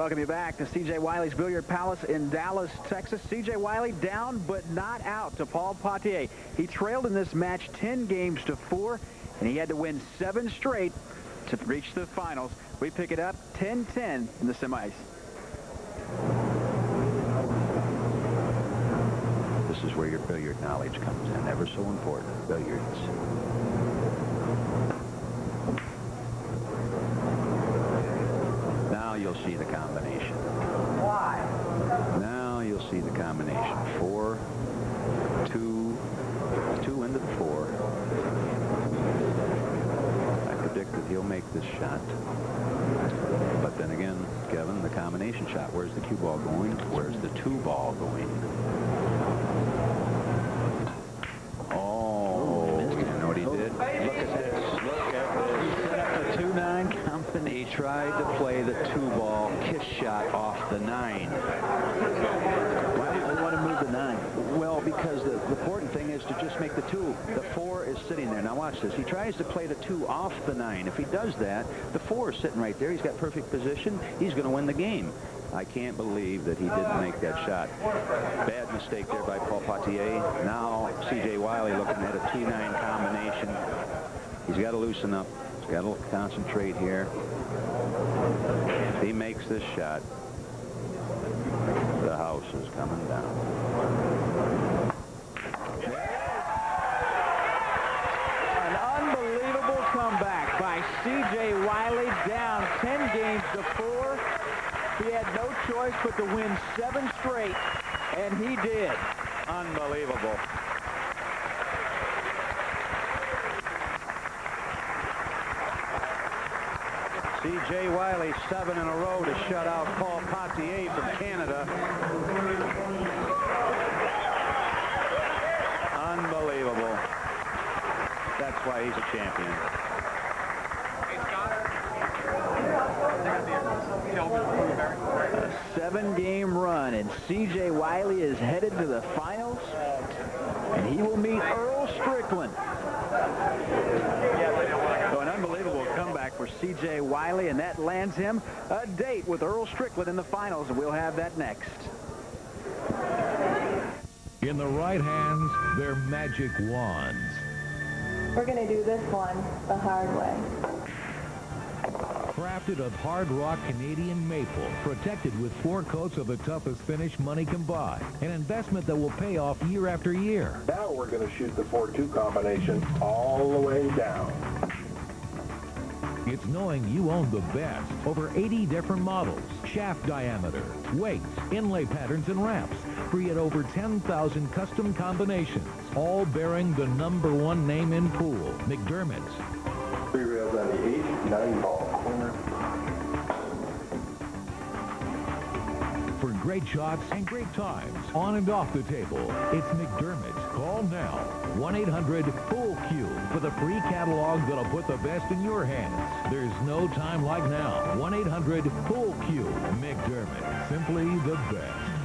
welcome you back to C.J. Wiley's Billiard Palace in Dallas, Texas. C.J. Wiley down but not out to Paul Potier. He trailed in this match 10 games to 4, and he had to win 7 straight to reach the finals. We pick it up 10-10 in the semis. This is where your billiard knowledge comes in. Ever so important. Billiards. See the combination. Why? Now you'll see the combination. Four, two, two into the four. I predict that he'll make this shot. But then again, Kevin, the combination shot. Where's the cue ball going? Where's the two ball going? Oh, you know what he did? Look at this. Look at this. Set up a 2-9 company. He tried to play the two ball shot off the nine. Why do you want to move the nine? Well, because the, the important thing is to just make the two. The four is sitting there. Now watch this. He tries to play the two off the nine. If he does that, the four is sitting right there. He's got perfect position. He's going to win the game. I can't believe that he didn't make that shot. Bad mistake there by Paul Potier. Now C.J. Wiley looking at a 2-9 combination. He's got to loosen up. He's got to concentrate here. If he makes this shot, the house is coming down. An unbelievable comeback by C.J. Wiley down 10 games to 4. He had no choice but to win seven straight, and he did. Unbelievable. C.J. Wiley, seven in a row to shut out Paul Potier from Canada. Unbelievable. That's why he's a champion. A seven-game run, and C.J. Wiley is headed to the finals, and he will meet Earl Strickland. So an unbelievable C.J. Wiley, and that lands him a date with Earl Strickland in the finals, and we'll have that next. In the right hands, they're magic wands. We're going to do this one the hard way. Crafted of hard rock Canadian maple, protected with four coats of the toughest finish money can buy. An investment that will pay off year after year. Now we're going to shoot the 4-2 combination all the way down. It's knowing you own the best. Over 80 different models, shaft diameter, weights, inlay patterns, and wraps. Free at over 10,000 custom combinations, all bearing the number one name in pool, McDermott's. Three rails on the 8, 9 ball. For great shots and great times, on and off the table, it's McDermott's. Call now, 1-800-POOL-Q for the free catalog that'll put the best in your hands. There's no time like now. 1-800-POOL-Q. McDermott, simply the best.